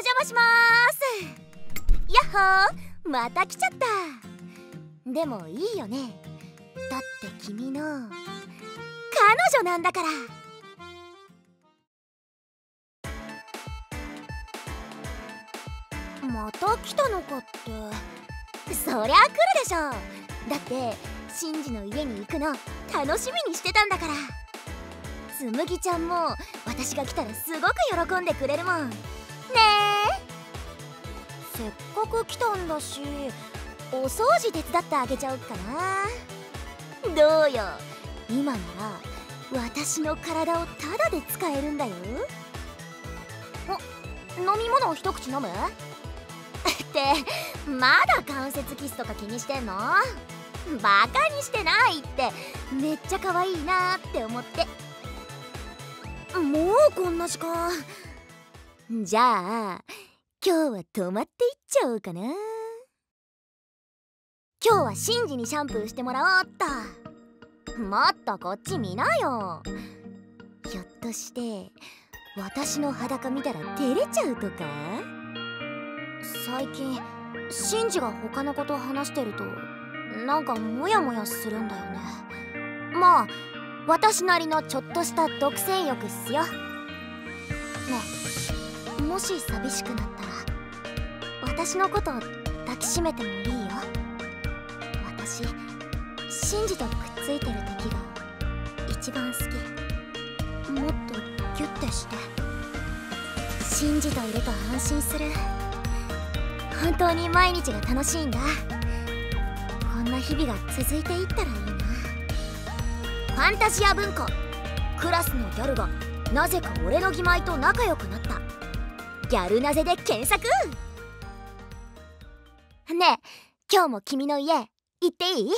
邪魔します。やっほーまた来ちゃった。でもいいよね。だって君の彼女なんだから。また来たのかって。そりゃ来るでしょ。だってシンジの家に行くの楽しみにしてたんだから。つむぎちゃんも私が来たらすごく喜んでくれるもん。せっかく来たんだしお掃除手伝ってあげちゃおうかな。どうよ。今なら私の体をタダで使えるんだよ。お飲み物を一口飲む？ってまだ関節キスとか気にしてんの？バカにしてないってめっちゃ可愛いなって思って。もうこんな時間。じゃあ今日は泊まっていっちゃおうかな。今日はシンジにシャンプーしてもらおうっと。もっとこっち見なよ。ひょっとして私の裸見たら照れちゃうとか？最近シンジが他のこと話してるとなんかモヤモヤするんだよね。まあ私なりのちょっとした独占欲っすよ。ねえ。もし寂しくなったら私のこと抱きしめてもいいよ。私シンジとくっついてる時が一番好き。もっとギュッてして。シンジといると安心する。本当に毎日が楽しいんだ。こんな日々が続いていったらいいな。ファンタジア文庫。クラスのギャルがなぜか俺の義妹と仲良くなった。ギャルなぜで検索。ねえ今日も君の家行っていい？